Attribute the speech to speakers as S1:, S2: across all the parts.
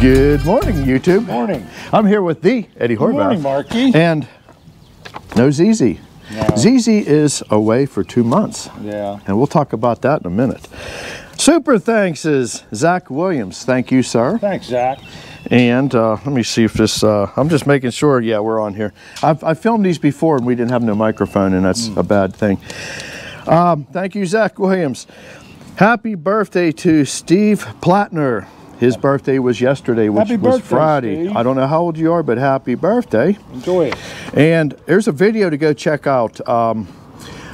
S1: Good morning, YouTube.
S2: Morning.
S1: I'm here with the Eddie Horvath.
S2: morning, Marky.
S1: And no ZZ.
S2: No.
S1: ZZ is away for two months.
S2: Yeah.
S1: And we'll talk about that in a minute. Super thanks is Zach Williams. Thank you, sir.
S2: Thanks, Zach.
S1: And uh, let me see if this, uh, I'm just making sure, yeah, we're on here. I've, I filmed these before and we didn't have no microphone, and that's a bad thing. Um, thank you, Zach Williams. Happy birthday to Steve Plattner. His birthday was yesterday, which
S2: Happy
S1: was
S2: birthday,
S1: Friday.
S2: Steve.
S1: I don't know how old you are, but happy birthday.
S2: Enjoy it.
S1: And there's a video to go check out. Um,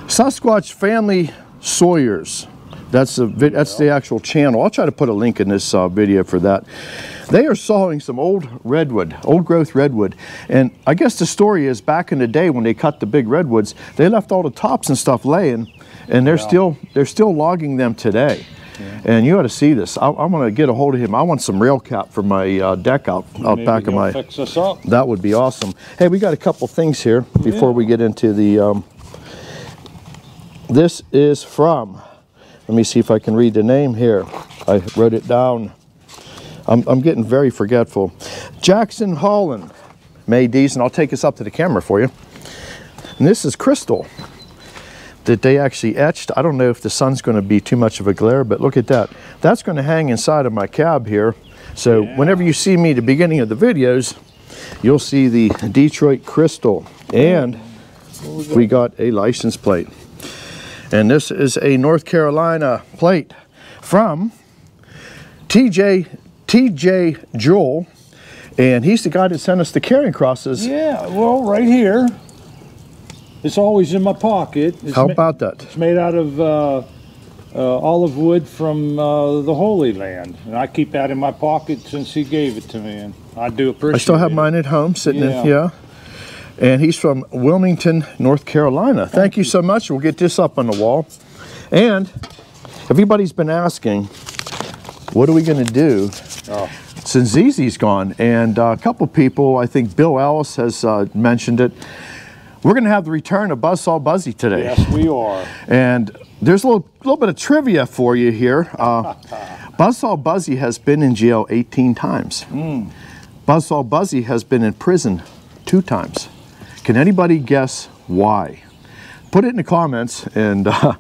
S1: Sasquatch Family Sawyers. That's the that's the actual channel. I'll try to put a link in this uh, video for that. They are sawing some old redwood, old growth redwood, and I guess the story is back in the day when they cut the big redwoods, they left all the tops and stuff laying, and they're
S2: Yeah.
S1: still they're still logging them today. And you ought to see this. I, I'm going to get a hold of him. I want some rail cap for my uh, deck out out
S2: Maybe
S1: back of my.
S2: fix up.
S1: That would be awesome. Hey, we got a couple things here before
S2: Yeah.
S1: we get into the. Um, this is from. Let me see if I can read the name here. I wrote it down. I'm, I'm getting very forgetful. Jackson Holland made these, and I'll take this up to the camera for you. And this is crystal that they actually etched. I don't know if the sun's going to be too much of a glare, but look at that. That's going to hang inside of my cab here. So
S2: Yeah.
S1: whenever you see me at the beginning of the videos, you'll see the Detroit Crystal. And we got a license plate. And this is a North Carolina plate from TJ TJ Joel. And he's the guy that sent us the carrying crosses.
S2: Yeah, well, right here. It's always in my pocket. It's
S1: How about that?
S2: It's made out of uh, uh, olive wood from uh, the Holy Land, and I keep that in my pocket since he gave it to me, and I do appreciate.
S1: I still have
S2: it.
S1: mine at home sitting in,
S2: Yeah.
S1: yeah. And he's from Wilmington, North Carolina. Thank, you so much. We'll get this up on the wall. And everybody's been asking, what are we going to do
S2: Oh,
S1: since ZZ's gone? And uh, a couple people, I think Bill Ellis has uh, mentioned it. We're going to have the return of Buzzsaw Buzzy today.
S2: yes, we are.
S1: And there's a little, little bit of trivia for you here. Uh, Buzzsaw Buzzy has been in jail 18 times. Buzzsaw Buzzy has been in prison two times. Can anybody guess why? Put it in the comments and uh,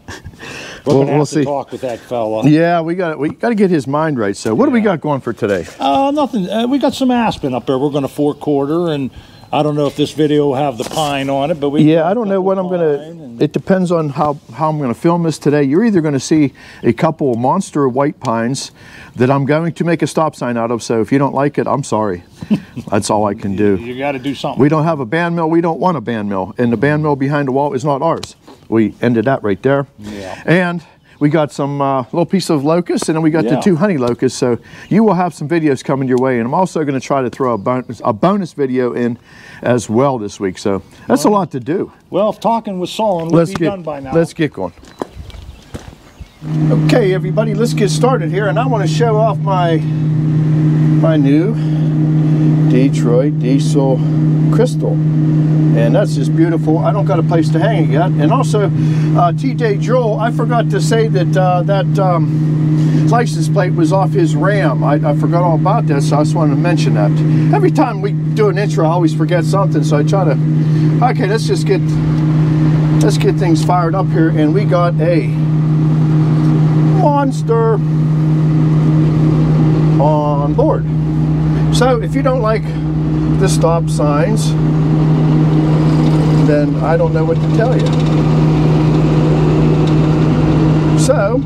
S1: we'll, we'll
S2: to
S1: see.
S2: talk with that fella.
S1: Yeah, we got we got to get his mind right. So, what do we got going for today?
S2: Uh, nothing. Uh, we got some aspen up there. We're going to four quarter, and I don't know if this video will have the pine on it, but we.
S1: Yeah, I don't know what I'm gonna. It depends on how how I'm gonna film this today. You're either gonna see a couple monster white pines that I'm going to make a stop sign out of. So if you don't like it, I'm sorry. That's all I can do.
S2: You got to do something.
S1: We don't have a band mill. We don't want a band mill, and the band mill behind the wall is not ours. We ended that right there.
S2: Yeah.
S1: And we got some uh, little piece of locust, and then we got the two honey locusts. So you will have some videos coming your way, and I'm also going to try to throw a bonus, a bonus video in as well this week. So that's a lot to do.
S2: well, if talking was sawing, we'd
S1: Let's
S2: be
S1: get
S2: done by now.
S1: let's get going. Okay, everybody, let's get started here, and I want to show off my my new Detroit Diesel Crystal, and that's just beautiful. I don't got a place to hang it yet, and also uh, TJ Joel, I forgot to say that uh, that um, license plate was off his Ram. I, I forgot all about that, so I just wanted to mention that. Every time we do an intro, I always forget something, so I try to. Okay, let's just get let's get things fired up here, and we got a monster on board. So if you don't like the stop signs, then I don't know what to tell you. So,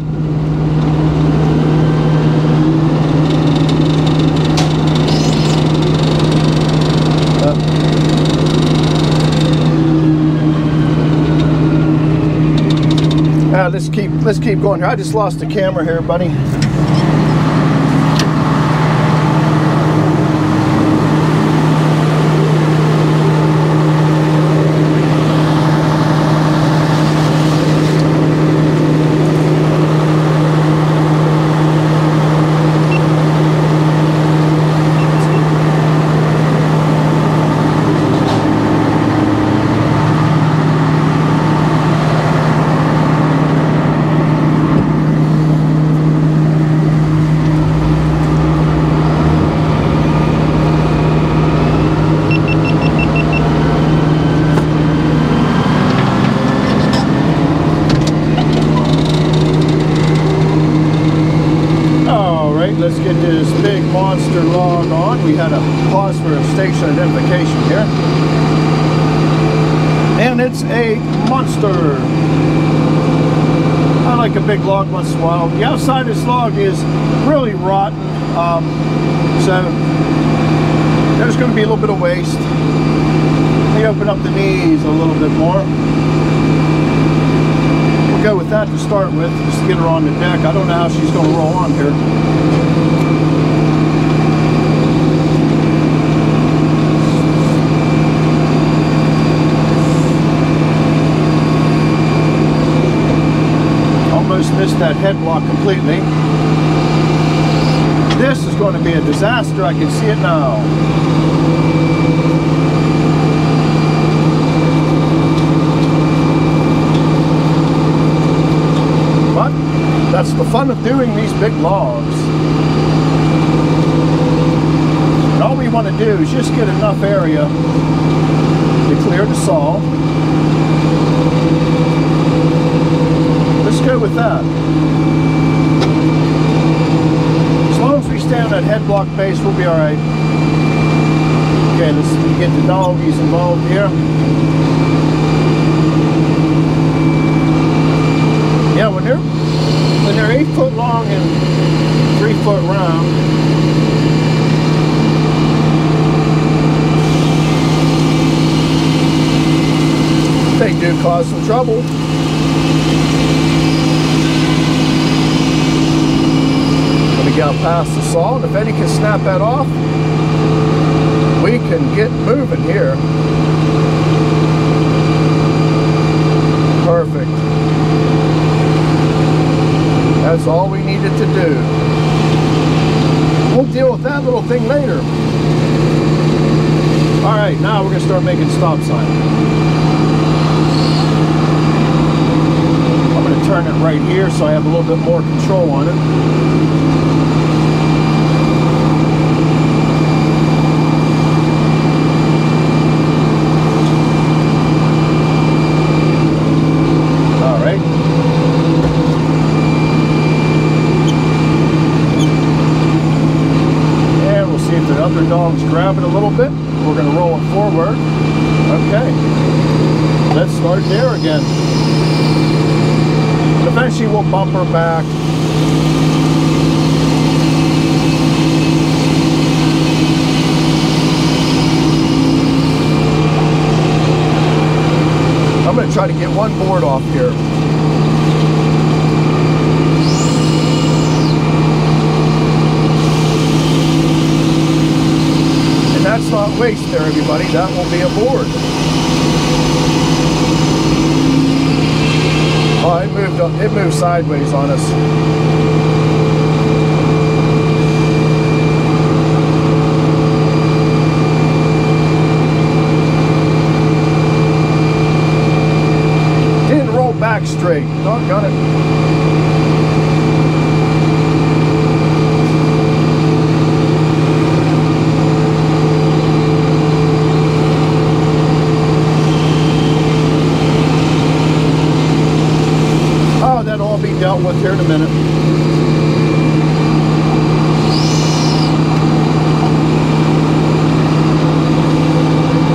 S1: uh, let's keep let's keep going here. I just lost the camera here, buddy. Is really rotten. Um, so there's going to be a little bit of waste. Let me open up the knees a little bit more. We'll go with that to start with, just to get her on the deck. I don't know how she's going to roll on here. That head block completely. This is going to be a disaster. I can see it now. But that's the fun of doing these big logs. And all we want to do is just get enough area to clear the saw. Let's with that. As long as we stay on that head block base, we'll be all right. Okay, let's get the doggies involved here. Yeah, when they're when they're eight foot long and three foot round, they do cause some trouble. Out past the saw, and if Eddie can snap that off, we can get moving here. Perfect. That's all we needed to do. We'll deal with that little thing later. All right, now we're gonna start making stop sign. I'm gonna turn it right here so I have a little bit more control on it. All right. And we'll see if the other dog's grabbing a little bit. We're going to roll it forward. Okay. Let's start there again. Eventually we'll bump her back. I'm going to try to get one board off here. And that's not waste there, everybody. That will be a board. Oh, it moved up, it moved sideways on us. Didn't roll back straight. Doggone it. Oh, dealt with here in a minute.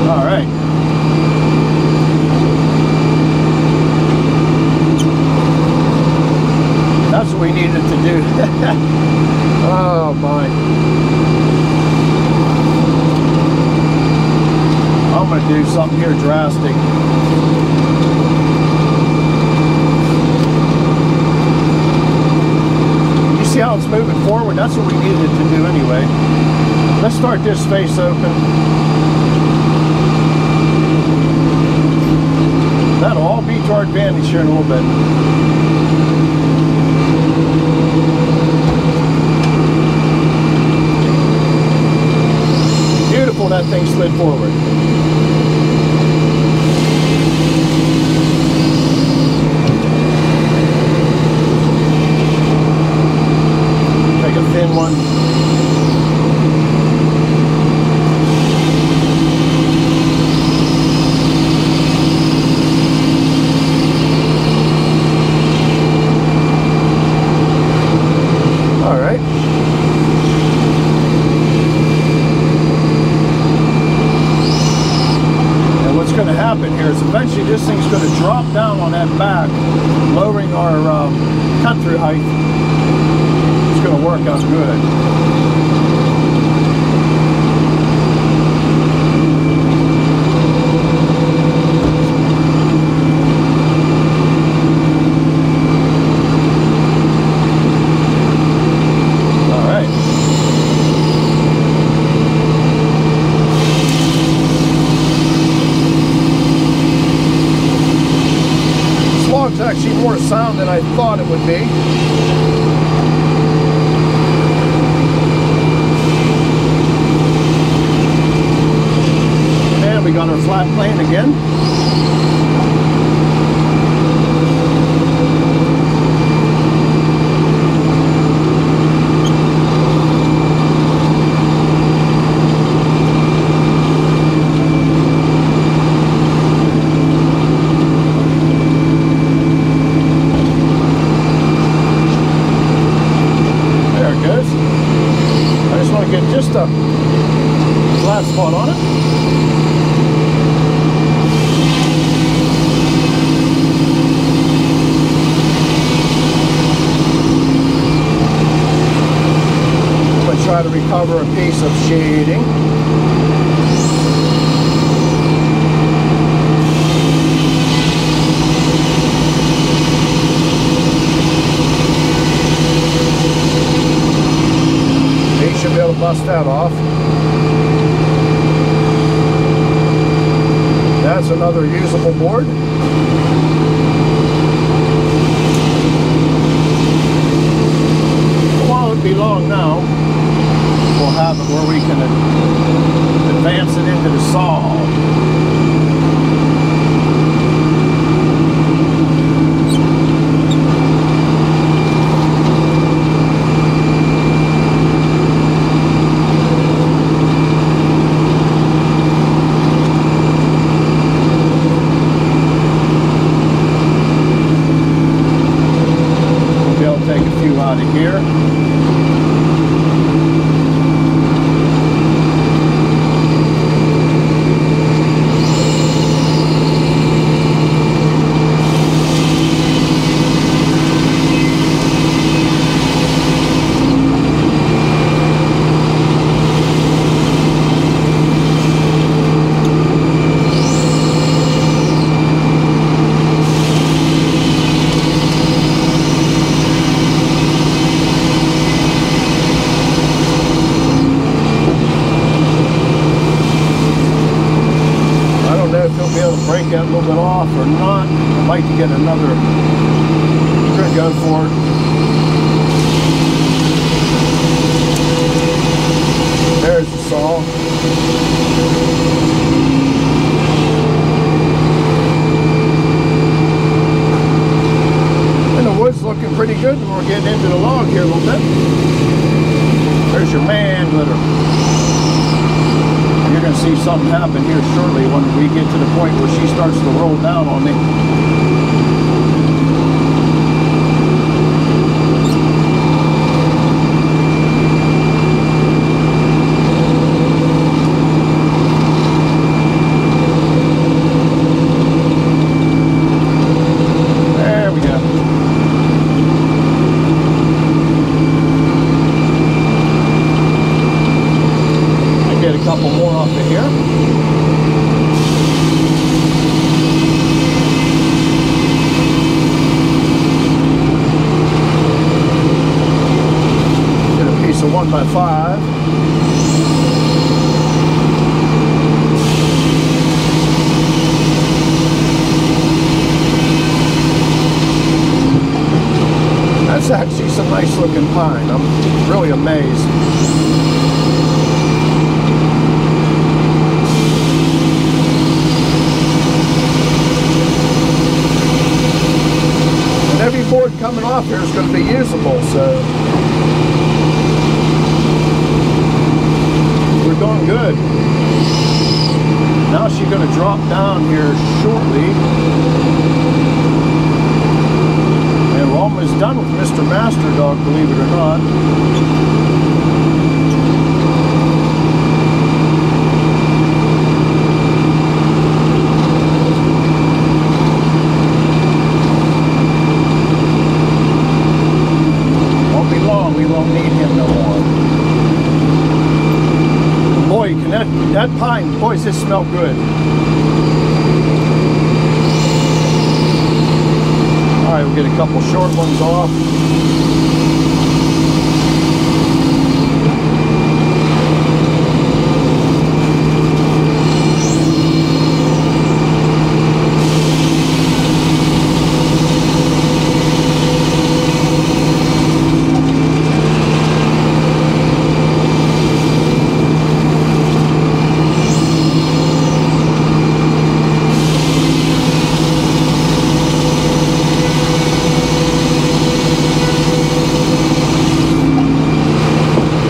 S1: All right. That's what we needed to do. oh my. I'm gonna do something here drastic. See how it's moving forward? That's what we needed to do anyway. Let's start this face open. That'll all be to our advantage here in a little bit. Beautiful that thing slid forward. Thin one. work out good. sound than I thought it would be. recover a piece of shading. They should be able to bust that off. That's another usable board. where we can advance it into the saw. done with Mr. Master Dog, believe it or not. that pine, boys, this smelled good. Couple short ones off.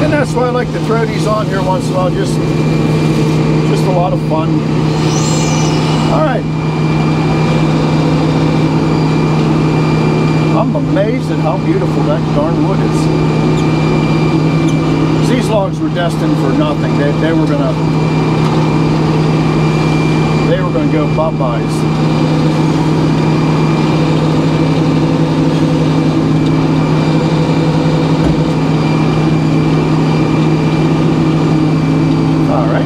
S1: And that's why I like to throw these on here once in a while, just, just a lot of fun. All right. I'm amazed at how beautiful that darn wood is. These logs were destined for nothing. They, they were gonna, they were gonna go bye-byes. All right.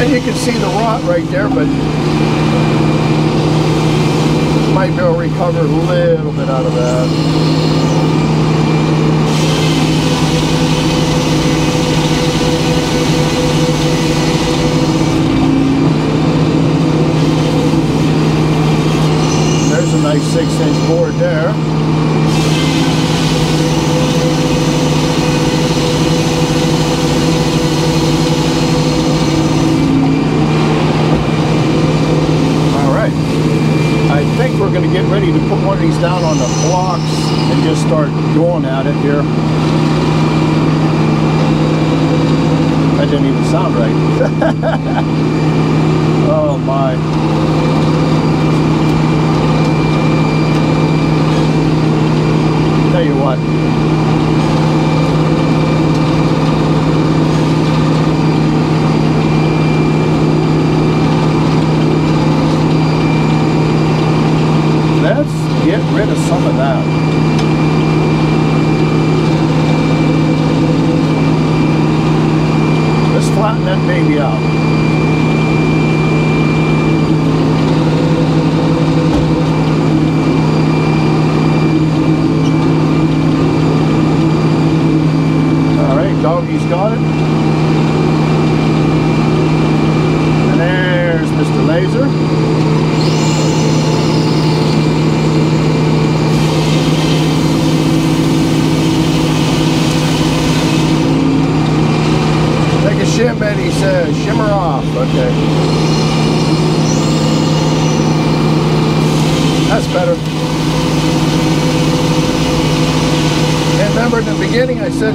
S1: And you can rot right there, but might be able to recover a little bit out of that. There's a nice six inch board there. All right. I think we're going to get ready to put one of these down on the blocks and just start going at it here. That didn't even sound right. oh my. Tell you what. Let's get rid of some of that. Let's flatten that baby out. All right, doggy's got it. And there's Mr. Laser. Take a shim, shimmer off. Okay. That's better. And remember in the beginning I said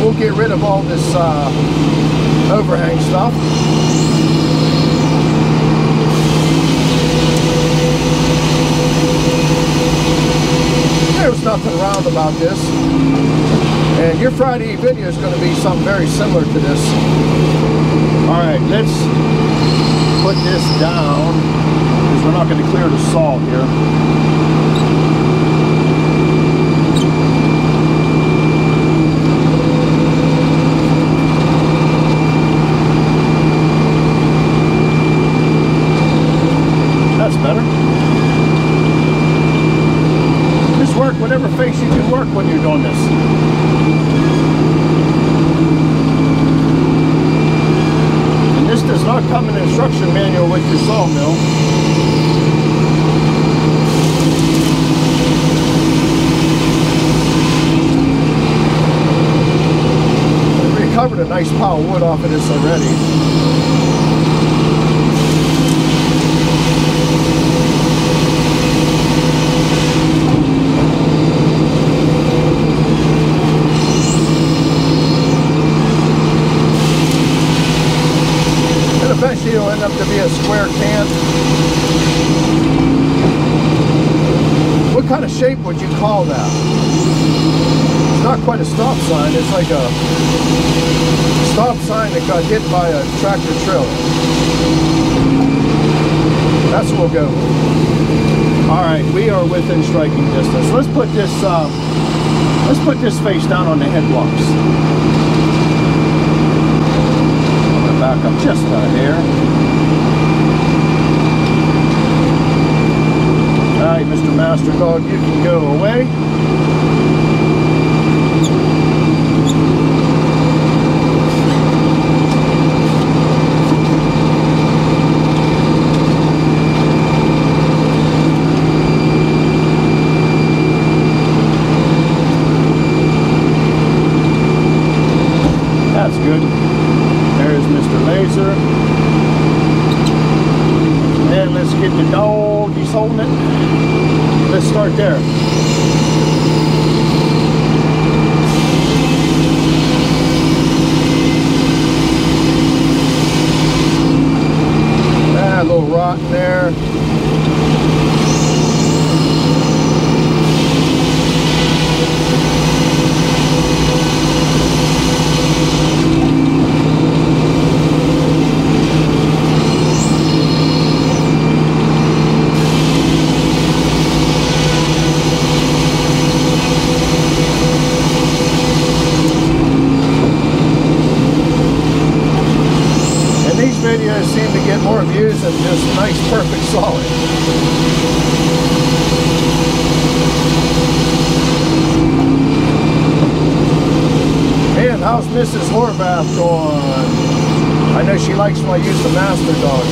S1: we'll get rid of all this uh, overhang stuff. There's nothing round about this. And your Friday video is going to be something very similar to this. All right, let's put this down because we're not going to clear the salt here. That's better. Just work whatever face you can work when you're doing this. And this does not come in an instruction manual with your sawmill. We've a nice pile of wood off of this already. Eventually it'll end up to be a square can. What kind of shape would you call that? Not quite a stop sign, it's like a stop sign that got hit by a tractor trailer. That's what we'll go. All right, we are within striking distance. Let's put this, uh, let's put this face down on the head blocks. I'm gonna back up just a here. All right, Mr. Master Dog, you can go away. That's good. There's Mr. Laser. And let's get the dog. He's holding it. Let's start there. Ah, a little rot in there. And these videos seem to get more views than just nice, perfect, solid. Man, how's Mrs. Horvath doing? I know she likes when I use the master dog.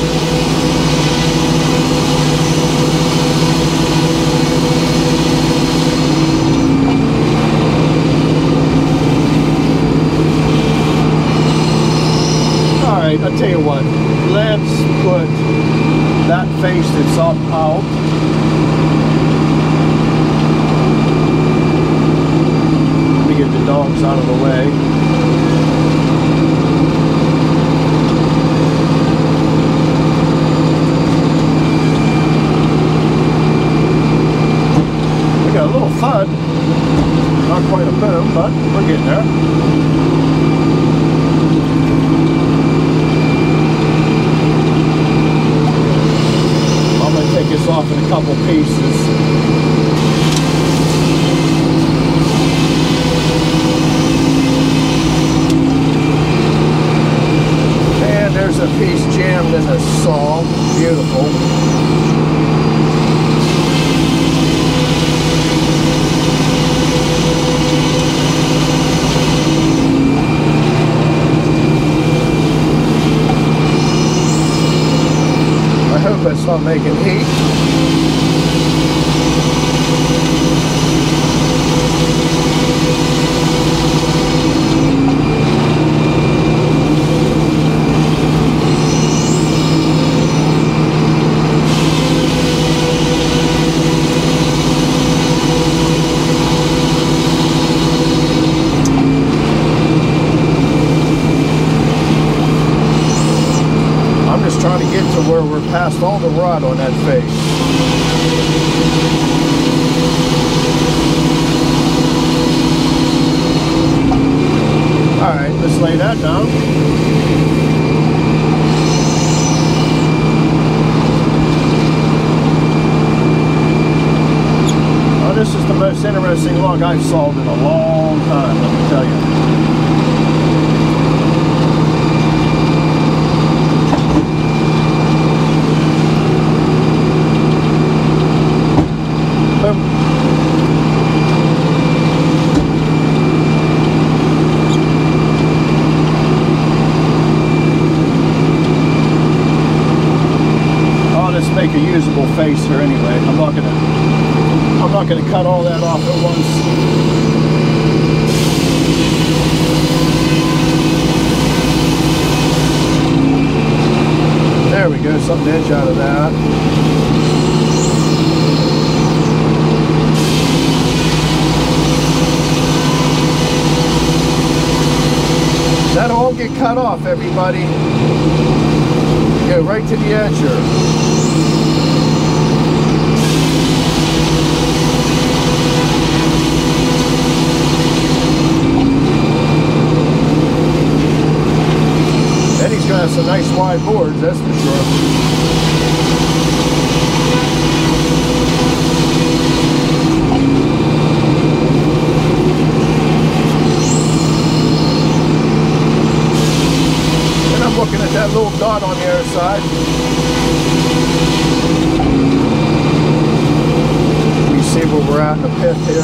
S1: All right, I'll tell you what. Let's put that face that's up out. Let me get the dogs out of the way. We got a little thud. Quite but we're getting there. I'm going to take this off in a couple pieces. And there's a piece jammed in the saw. Beautiful. I not making heat. I'm just trying to get to where we're past all the rot on that face. All right, let's lay that down. Oh, this is the most interesting log I've sawed in a long time, let me tell you. Boom. I'll just make a usable face here anyway. I'm not gonna I'm not gonna cut all that off at once. There we go, something edge out of that. That'll all get cut off, everybody. Go right to the edge here. Then he's have some nice wide boards, that's for sure. dot on the other side. You see where we're at in the pit here.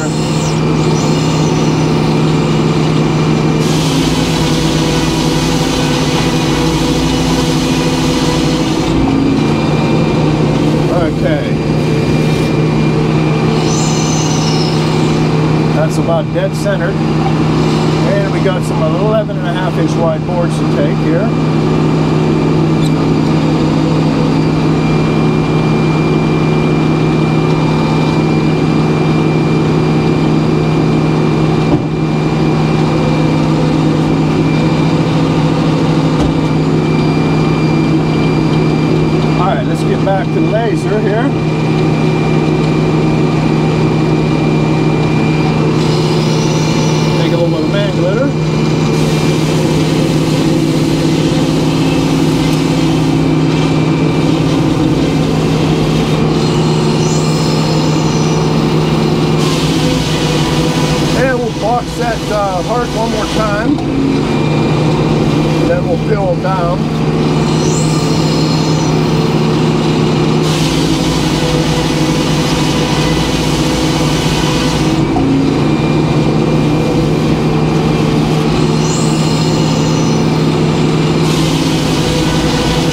S1: Okay. That's about dead centered. And we got some 11 and a half inch wide boards to take here. All right, let's get back to the laser here. Take a little bit of man glitter. And we'll box that uh, heart one more time. Then we'll peel them down.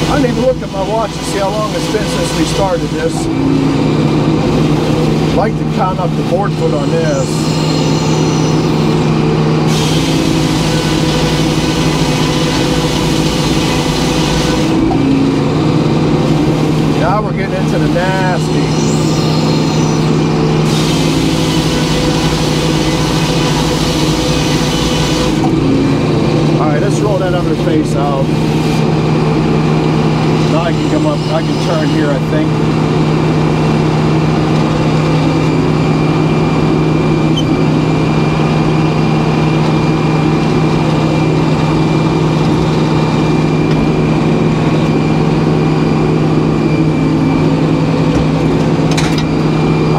S1: I didn't even look at my watch to see how long it's been since we started this. I'd like to count up the board foot on this. Now we're getting into the nasty. All right, let's roll that other face out. Now I can come up, I can turn here, I think.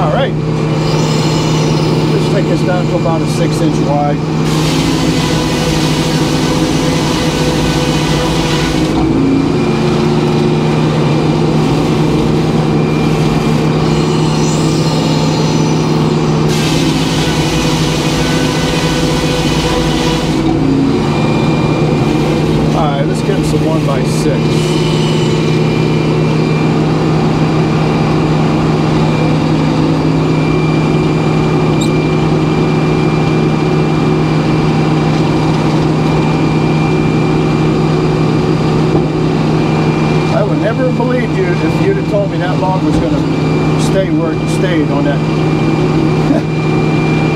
S1: All right. Let's take this down to about a six inch wide. All right, let's get him some one by six. I would never have believed you if you'd have told me that log was going to stay where it stayed on that.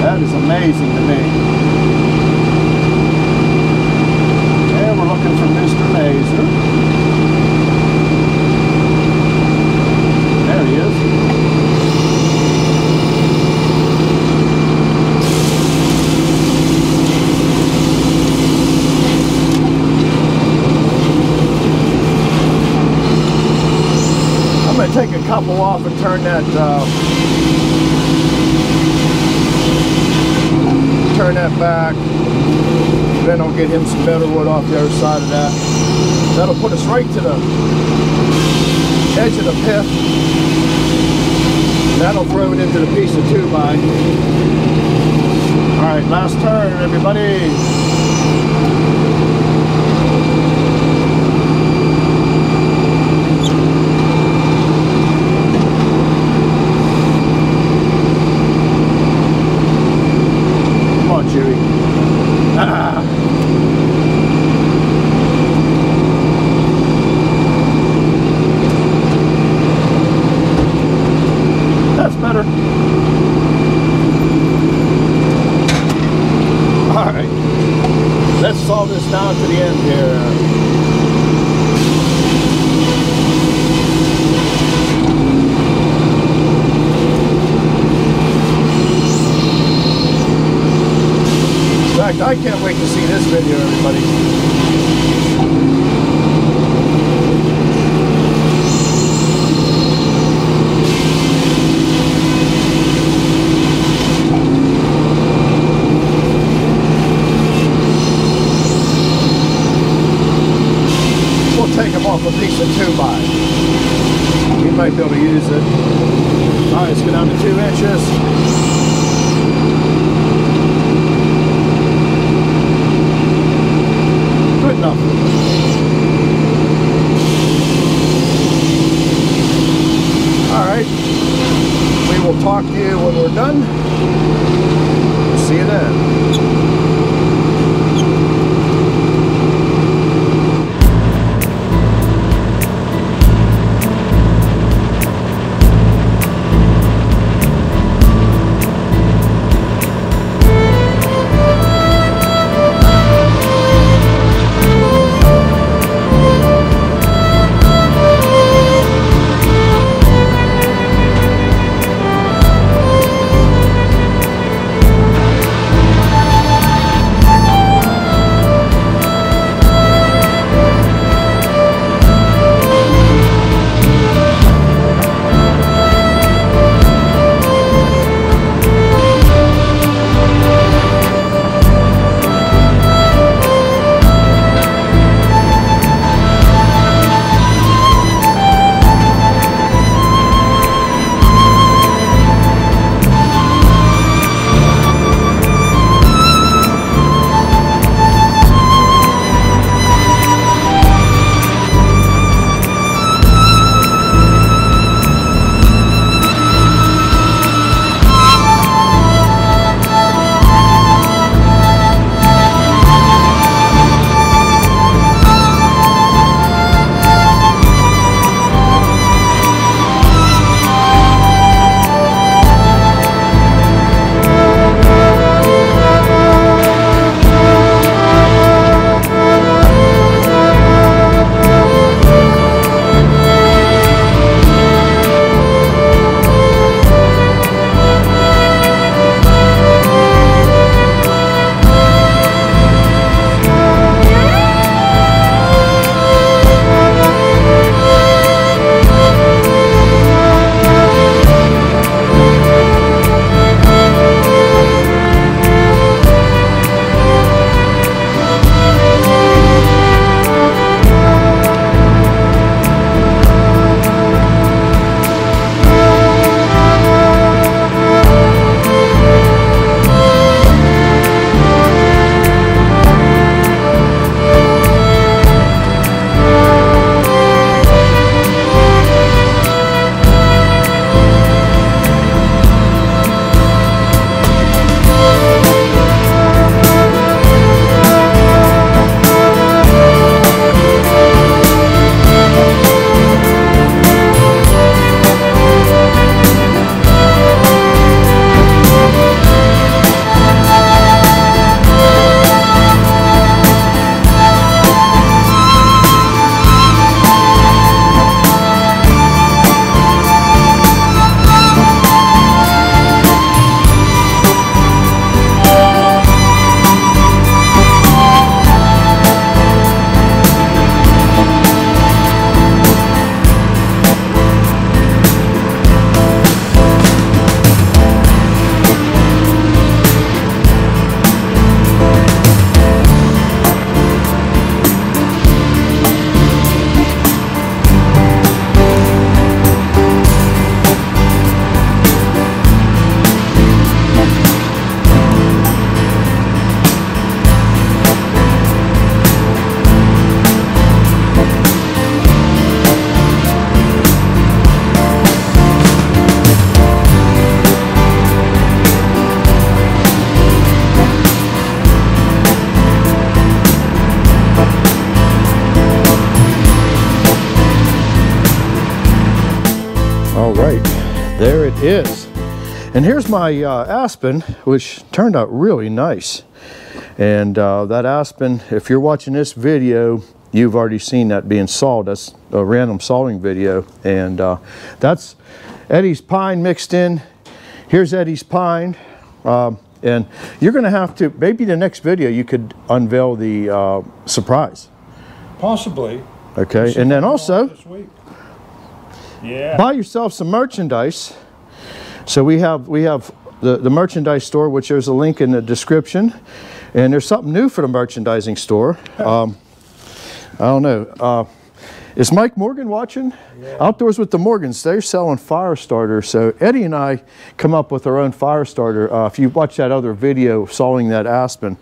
S1: that is amazing to me. And we're looking for Mr. Laser. There he is. I'm going to take a couple off and turn that uh, turn that back. Then I'll get him some better wood off the other side of that. That'll put us right to the edge of the pit. That'll throw it into the piece of two by. All right, last turn, everybody. My uh, aspen, which turned out really nice. And uh, that aspen, if you're watching this video, you've already seen that being sawed. That's a random sawing video. And uh, that's Eddie's pine mixed in. Here's Eddie's pine. Um, and you're gonna have to, maybe the next video you could unveil the uh, surprise.
S2: Possibly.
S1: Okay, and then also,
S2: This week. Yeah.
S1: buy yourself some merchandise. So we have we have the, the merchandise store, which there's a link in the description, and there's something new for the merchandising store. Um, I don't know. Uh, Is Mike Morgan watching? Outdoors with the Morgans. They're selling fire starters. So Eddie and I come up with our own fire starter. Uh, if you watch that other video sawing that aspen,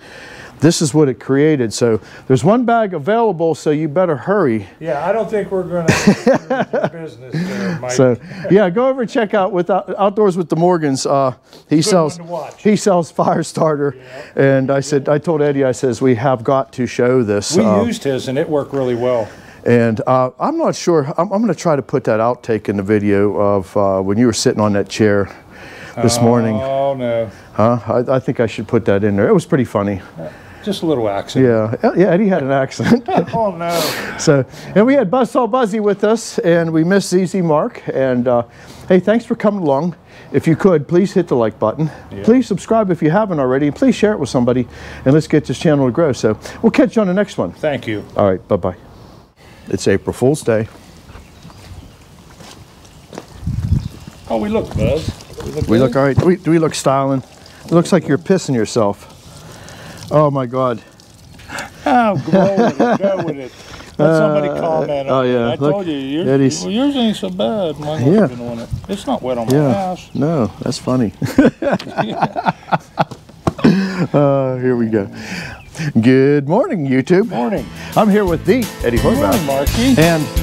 S1: this is what it created. So there's one bag available, so you better hurry.
S2: Yeah, I don't think we're going to business there, Mike.
S1: So yeah, go over and check out with Out- Outdoors with the Morgans. Uh, he sells
S2: to watch.
S1: he sells fire starter, and I said I told Eddie I says we have got to show this.
S2: we
S1: uh,
S2: used his and it worked really well.
S1: And uh, I'm not sure. I'm, I'm going to try to put that outtake in the video of uh, when you were sitting on that chair this morning.
S2: Oh, no.
S1: Huh? I, I think I should put that in there. It was pretty funny.
S2: Just a little accent.
S1: Yeah, yeah. Eddie had an accent.
S2: Oh, no.
S1: so, and we had Buzzsaw Buzzy with us, and we missed ZZ Mark. And uh, hey, thanks for coming along. If you could, please hit the like button. Please subscribe if you haven't already, and please share it with somebody. And let's get this channel to grow. So we'll catch you on the next one.
S2: Thank you.
S1: All right, bye bye. It's April Fool's Day.
S2: Oh, we look, Buzz.
S1: We look all right. Do we, do we look styling? It looks like you're pissing yourself. Oh my God.
S2: Oh, go with it. Go with it. Let somebody comment
S1: oh, yeah,
S2: it. I
S1: look,
S2: told you, yours,
S1: Eddie's-
S2: well, yours ain't so bad. Mine
S1: Yeah.
S2: been on it. It's not wet on my
S1: Yeah.
S2: house.
S1: No, that's funny. uh, here we go. Good morning, YouTube.
S2: Morning.
S1: I'm here with the Eddie
S2: Morning,
S1: Horvath.
S2: Marky.
S1: And